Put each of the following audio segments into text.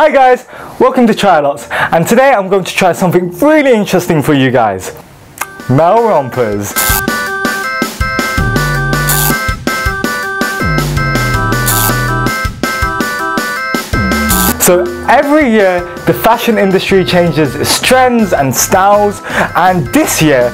Hi guys, welcome to Trylots and today I'm going to try something really interesting for you guys. Male rompers. So every year the fashion industry changes its trends and styles and this year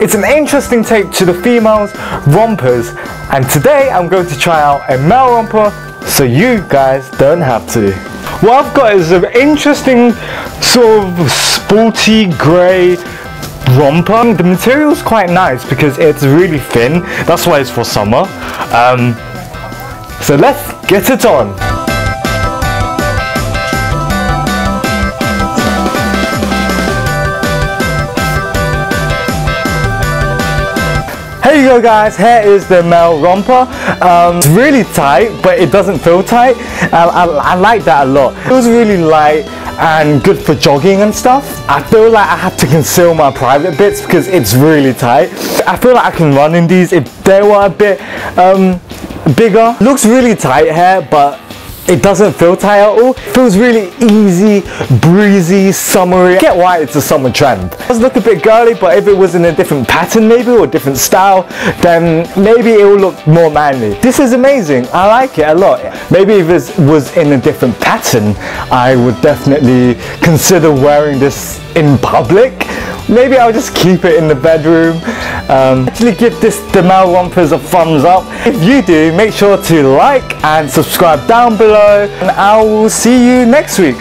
it's an interesting take to the females rompers and today I'm going to try out a male romper so you guys don't have to. What I've got is an interesting sort of sporty grey romper. The material is quite nice because it's really thin, that's why it's for summer. Um, so let's get it on. Go guys, here is the male romper. Um, it's really tight, but it doesn't feel tight. Um, I, I like that a lot. It was really light and good for jogging and stuff. I feel like I have to conceal my private bits because it's really tight. I feel like I can run in these if they were a bit um, bigger. Looks really tight here, but it doesn't feel tight at all. It feels really easy, breezy, summery. I get why it's a summer trend. It does look a bit girly, but if it was in a different pattern maybe or different style, then maybe it will look more manly. This is amazing. I like it a lot. Maybe if it was in a different pattern, I would definitely consider wearing this in public. Maybe I'll just keep it in the bedroom. Um, actually give this male rompers a thumbs up. If you do, make sure to like and subscribe down below and I will see you next week.